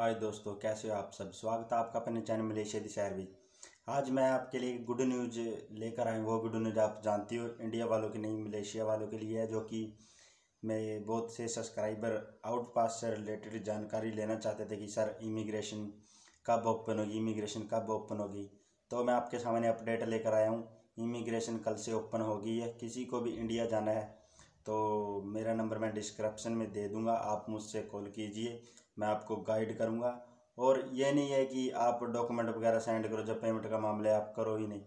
हाय दोस्तों, कैसे हो आप सब? स्वागत है आपका अपने चैनल मलेशिया दी शहर भी आज मैं आपके लिए गुड न्यूज़ लेकर आए वो गुड न्यूज़ आप जानती हो इंडिया वालों की नहीं, मलेशिया वालों के लिए है, जो कि मैं बहुत से सब्सक्राइबर आउट पास से रिलेटेड जानकारी लेना चाहते थे कि सर इमिग्रेशन कब ओपन होगी इमिग्रेशन कब ओपन होगी। तो मैं आपके सामने अपडेट लेकर आया हूँ। इमिग्रेशन कल से ओपन होगी है किसी को भी इंडिया जाना है तो मेरा नंबर मैं डिस्क्रिप्शन में दे दूँगा, आप मुझसे कॉल कीजिए, मैं आपको गाइड करूँगा। और ये नहीं है कि आप डॉक्यूमेंट वगैरह सेंड करो, जब पेमेंट का मामला आप करो ही नहीं।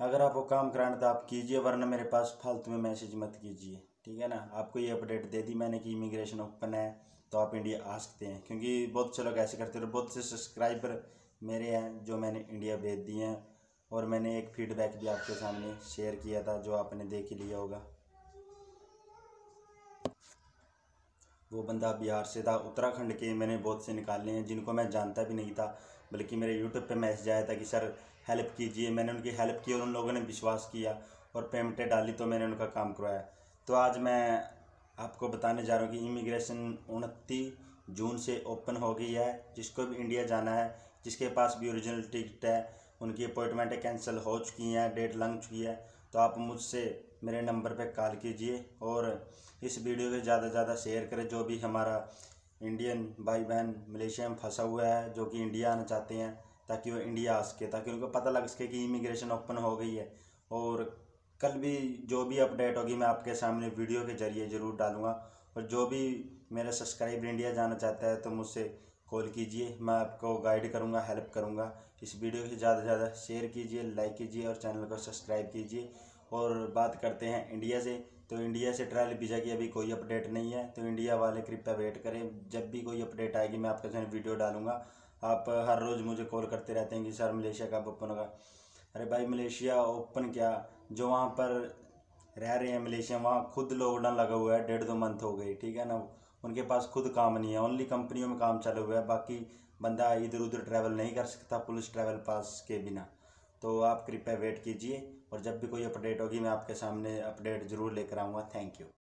अगर आपको काम कराना तो आप कीजिए, वरना मेरे पास फालतू में मैसेज मत कीजिए, ठीक है ना? आपको ये अपडेट दे दी मैंने कि इमिग्रेशन ओपन है तो आप इंडिया आ सकते हैं क्योंकि बहुत से लोग ऐसे करते हैं बहुत से सब्सक्राइबर मेरे हैं जो मैंने इंडिया भेज दिए हैं, और मैंने एक फीडबैक भी आपके सामने शेयर किया था, जो आपने देख लिया होगा। वो बंदा बिहार से था। उत्तराखंड के मैंने बहुत से निकाले हैं, जिनको मैं जानता भी नहीं था, बल्कि मेरे यूट्यूब पे मैसेज आया था कि, सर हेल्प कीजिए। मैंने उनकी हेल्प की और उन लोगों ने विश्वास किया और पेमेंटें डाली तो मैंने उनका काम करवाया। तो आज मैं आपको बताने जा रहा हूँ कि इमिग्रेशन उनतीस जून से ओपन हो गई है। जिसको भी इंडिया जाना है, जिसके पास भी ओरिजिनल टिकट है, उनकी अपॉइंटमेंटें कैंसिल हो चुकी हैं डेट लंग चुकी है। तो आप मुझसे मेरे नंबर पे कॉल कीजिए और इस वीडियो को ज़्यादा से ज़्यादा शेयर करें। जो भी हमारा इंडियन भाई बहन मलेशिया में फंसा हुआ है, जो कि इंडिया आना चाहते हैं, ताकि वो इंडिया आ सके, ताकि उनको पता लग सके कि इमिग्रेशन ओपन हो गई है। और कल भी जो भी अपडेट होगी, मैं आपके सामने वीडियो के ज़रिए ज़रूर डालूँगा। और जो भी मेरा सब्सक्राइबर इंडिया जाना चाहता है तो मुझसे कॉल कीजिए, मैं आपको गाइड करूँगा हेल्प करूँगा। इस वीडियो को ज़्यादा से ज़्यादा शेयर कीजिए लाइक कीजिए और चैनल को सब्सक्राइब कीजिए। और बात करते हैं इंडिया से। तो इंडिया से ट्रायल वीज़ा की अभी कोई अपडेट नहीं है। तो इंडिया वाले कृपया वेट करें। जब भी कोई अपडेट आएगी, मैं आपके साथ वीडियो डालूँगा। आप हर रोज़ मुझे कॉल करते रहते हैं कि, सर, मलेशिया कब ओपन होगा? अरे भाई, मलेशिया ओपन क्या? जो वहाँ पर रह रहे हैं मलेशिया, वहाँ खुद लॉकडाउन लगा हुआ है, डेढ़ दो मंथ हो गई ठीक है ना? उनके पास खुद काम नहीं है। ओनली कंपनियों में काम चला हुआ है। बाकी बंदा इधर उधर ट्रैवल नहीं कर सकता पुलिस ट्रैवल पास के बिना। तो आप कृपया वेट कीजिए और जब भी कोई अपडेट होगी, मैं आपके सामने अपडेट ज़रूर लेकर आऊँगा। Thank you